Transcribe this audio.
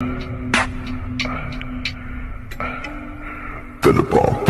Better the bomb.